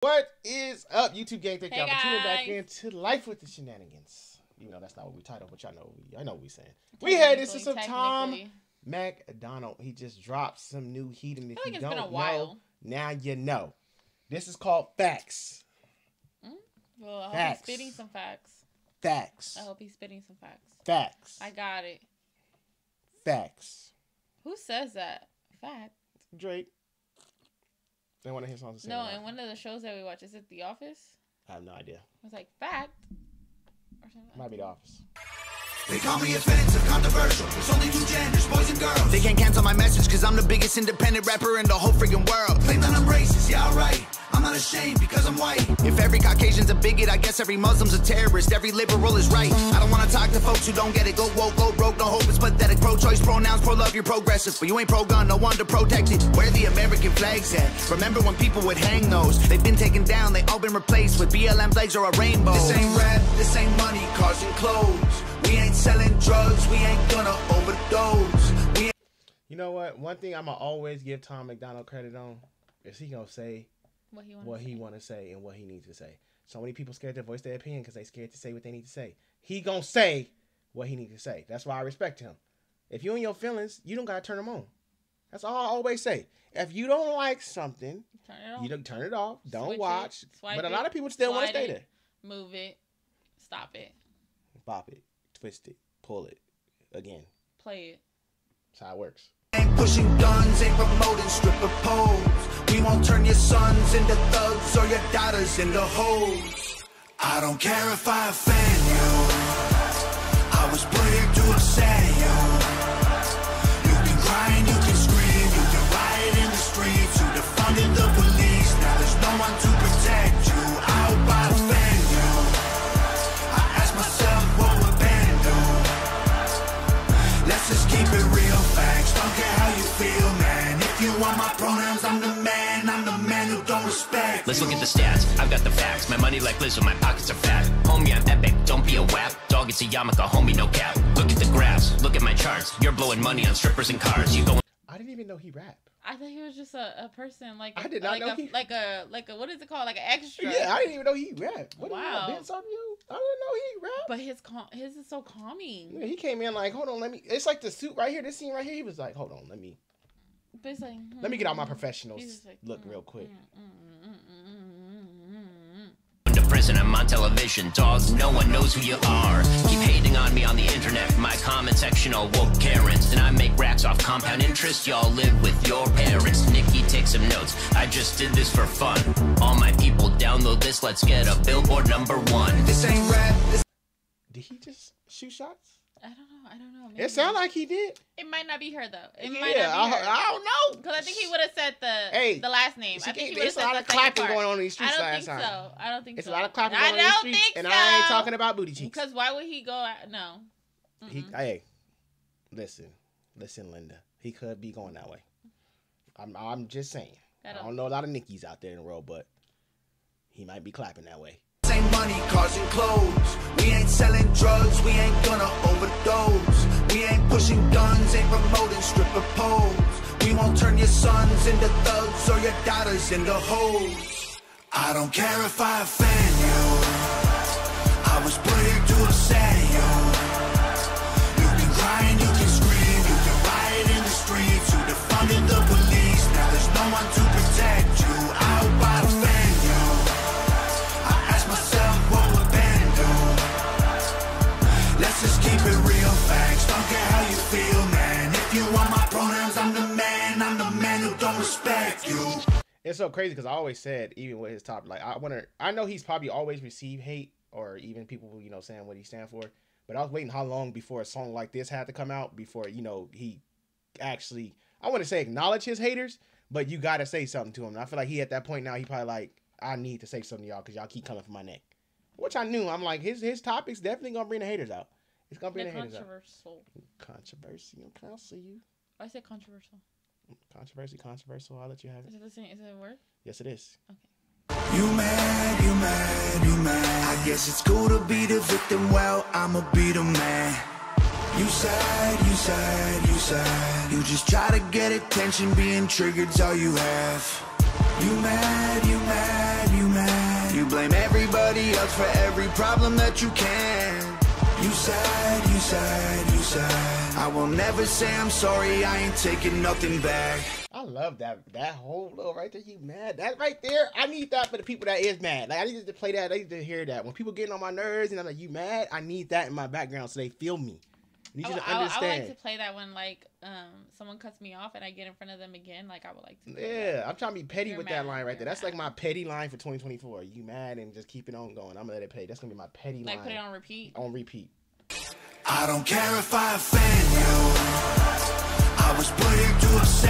What is up, YouTube gang? Thank Hey, y'all for tuning back into Life with the Shenanigans. You know that's not what we titled, but y'all know I know what we saying. We had this is some Tom. MacDonald. He just dropped some new heat, and if I feel you like it's don't been a know, now you know. This is called facts. Mm, well, I hope Facts. he's spitting some facts. Facts. I hope he's spitting some facts. Facts. I got it. Facts. Who says that? Fact. Drake. They one of his songs. to No, that. in one of the shows that we watch, is it The Office? I have no idea. It was like fact. Or something. Might be The Office. They call me offensive, controversial. There's only two genders, boys and girls. They can't cancel my message cause I'm the biggest independent rapper in the whole freaking world. claim that I'm racist, yeah, alright. I'm not ashamed because I'm white. If every Caucasian's a bigot, I guess every Muslim's a terrorist. Every liberal is right. I don't wanna talk to folks who don't get it. Go woke, go broke, no hope, it's pathetic. Pro choice, pronouns, pro love, you're progressive. But you ain't pro gun, no one to protect it. Where the American flags at? Remember when people would hang those? They've been taken down, they all been replaced with BLM flags or a rainbow. This ain't rap, this ain't money, cars and clothes. Know what? One thing I'm gonna always give Tom MacDonald credit on is he gonna say What he wants. what he want to say and what he needs to say. So many people scared to voice their opinion because they scared to say what they need to say. He gonna say what he need to say. That's why I respect him. If you in your feelings, you don't gotta turn them on. That's all I always say. If you don't like something, it you don't turn it off. Don't Switch watch. swipe but a lot of people still want to stay there. Move it. Stop it. Bop it, twist it, pull it. Again, Play it. that's how it works. Ain't pushing guns, ain't promoting stripper poles. We won't turn your sons into thugs or your daughters into hoes. I don't care if I offend you. I was put here to upset you. You Let's look at the stats. I've got the facts. My money like Lizzo, my pockets are fat. Homie, I'm epic. Don't be a wap. Dog, it's a yarmulke. Homie, no cap. Look at the graphs. Look at my charts. You're blowing money on strippers and cars. You going I didn't even know he rapped. I thought he was just a, a person like I a- did not like know a, he- like a like a what is it called like an extra. Yeah, I didn't even know he rapped. What Wow. wow. Ben Shapiro? I didn't know he rapped. But his cal- his is so calming. Yeah, he came in like, hold on, let me. It's like the suit right here. This scene right here. He was like, hold on, let me, But it's like let me get out my professional he's s- just like, look mm, real quick. mm, mm, to prison? I'm on television. Dog, no one knows who you are. Keep hating on me on the internet. My comment section all woke Karens. And I make racks off compound interest. Y'all live with your parents. Nikki, take some notes. I just did this for fun. All my people download this. Let's get a billboard number one. This ain't rap. This Did he just shoot shots? I don't know. I don't know. It maybe. sounded like he did. it might not be her though. It yeah, might not I, be her. I don't know. Because I think he would have said the Hey, the last name. I think he can't- would have it's a lot of clapping part. going on in these streets I don't last think time. so. I don't think It's so. a lot of clapping I going on in these don't streets, think and. I ain't talking about booty cheeks. Because why would he go? Out? No. He, hey, listen, listen, Linda. He could be going that way. I'm, I'm just saying. I Gotta- don't know a lot of Nickies out there in the road, but he might be clapping that way. Money, cars and clothes. We ain't selling drugs, we ain't gonna overdose. We ain't pushing guns, ain't promoting stripper poles. We won't turn your sons into thugs or your daughters into hoes. I don't care if I offend It's so crazy because I always said, even with his top, like I wonder, I know he's probably always received hate or even people, you know, saying what he stand for. But I was waiting how long before a song like this had to come out before you know he actually, I want to say acknowledge his haters, but you got to say something to him. And I feel like he at that point now he probably like, I need to say something to y'all because y'all keep coming for my neck, which I knew. I'm like his his topics definitely gonna bring the haters out. It's gonna bring The the haters out. controversial. Controversy, I'll see you. I said controversial. Controversy, controversial. I'll let you have it. Is it the same? Is it a word? Yes, it is. Okay. You mad, you mad, you mad. I guess it's cool to be the victim. Well, I'ma be the man. You sad, you sad, you sad. You just try to get attention, being triggered's all you have. You mad, you mad, you mad. You blame everybody else for every problem that you can. You said, you said, you said. I will never say I'm sorry, I ain't taking nothing back. I love that that whole little right there. You mad? That right there. I need that for the people that is mad. Like I need to play that. I need to hear that when people getting on my nerves and I'm like, "You mad?" I need that in my background so they feel me. I need I, you would- to I, I would like to play that when like um someone cuts me off and I get in front of them again. Like I would like to. play yeah, that. I'm trying to be petty You're with that line right there. you're That's like my petty line for 2024. You mad and just keep it on going. I'm gonna let it play. That's gonna be my petty line. Like line put it on repeat. on repeat. I don't care if I offend you. I was put here to upset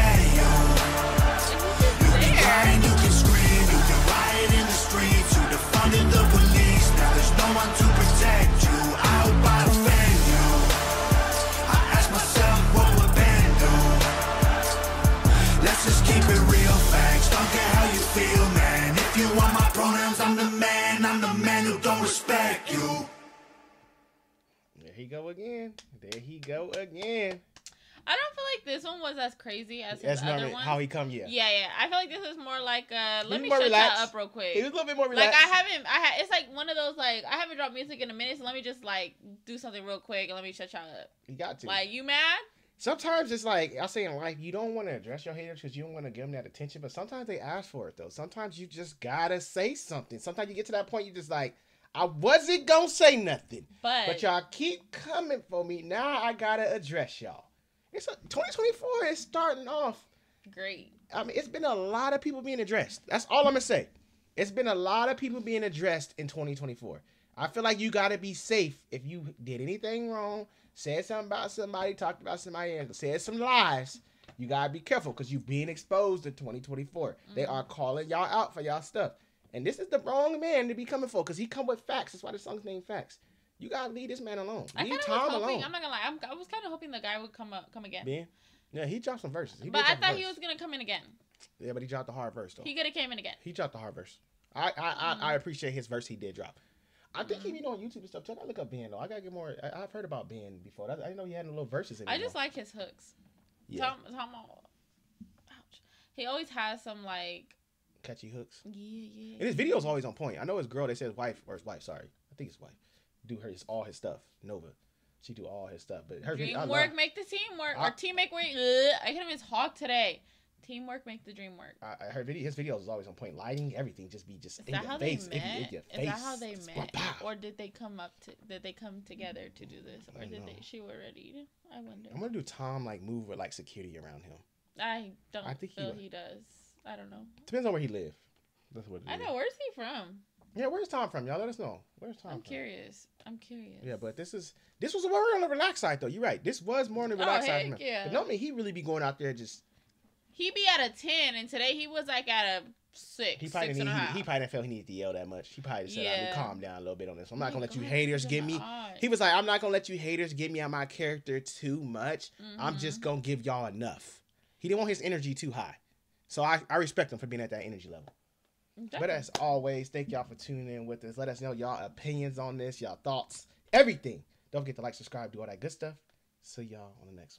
keep it real facts. Don't care how you feel, man. If you want my pronouns, I'm the man. I'm the man who don't respect you. There he go again. There he go again. I don't feel like this one was as crazy as his That's other one. how he come. Yeah, yeah, yeah. I feel like this is more like uh let He's me shut relaxed. y'all up real quick. he was a little bit more relaxed. like. I haven't I ha- it's like one of those like I haven't dropped music in a minute, so let me just like do something real quick and let me shut y'all up. He got to. Like you mad? Sometimes it's like I say in life, you don't want to address your haters because you don't want to give them that attention. But sometimes they ask for it though. Sometimes you just gotta say something. Sometimes you get to that point, you just like, I wasn't gonna say nothing, But, but y'all keep coming for me. Now I gotta address y'all. It's a, 2024 is starting off. great. I mean, it's been a lot of people being addressed. That's all I'm gonna say. It's been a lot of people being addressed in 2024. I feel like you gotta be safe if you did anything wrong, said something about somebody, talked about somebody, and said some lies. You gotta be careful because you being exposed in 2024. They are calling y'all out for y'all stuff, and this is the wrong man to be coming for because he come with facts. That's why the song's named Facts. You gotta leave this man alone. I leave Tom hoping, alone. I'm not gonna lie. I'm, I was kind of hoping the guy would come up, come again. Ben, yeah, he dropped some verses. He but I thought he was gonna come in again. Yeah, but he dropped the hard verse though. He could have came in again. He dropped the hard verse. I I, I, Mm. I appreciate his verse he did drop. I think Mm-hmm. he be on YouTube and stuff. Check out look up Ben though. I gotta get more. I, I've heard about Ben before. I didn't know he had a little verses in I just though. like his hooks. yeah, Tom, Tom, ouch. He always has some like, catchy hooks. yeah, yeah. And his video's always on point. I know his girl. They said his wife or his wife. Sorry, I think his wife. Do her all his stuff. Nova. She do all his stuff. But her Dream video, I work love- make the team work, I- or team make work. I him his hawk today. Teamwork make the dream work. I, her video, his videos is always on point. Lighting, everything, just be just Is in that your how face, they in, met? in your Is face. that how they met, or did they come up to? Did they come together to do this, or did don't they? She were ready. I wonder. I'm gonna do Tom like move with like security around him. I don't I think he feel would. he, does. I don't know. Depends on where he live. That's what. It I is. know. Where's he from? Yeah, where's Tom from? Y'all let us know. Where's Tom? From? I'm from? curious. I'm curious. Yeah, but this is this was more on the relaxed side though. You're right. This was more on the Oh, relaxed heck side. yeah. But no, I mean he really be going out there just he be at a ten, and today he was like at a six, he probably six didn't and a half. he, he probably didn't feel he needed to yell that much. He probably just said, "I Yeah. need to calm down a little bit on this. I'm Oh not my gonna let you haters get me." He was like, "I'm not gonna let you haters get me on my character too much. I'm Mm-hmm. just gonna give y'all enough." He didn't want his energy too high, so I, I respect him for being at that energy level. But as always, thank y'all for tuning in with us. Let us know y'all opinions on this, y'all thoughts, everything. Don't forget to like, subscribe, do all that good stuff. See y'all on the next one.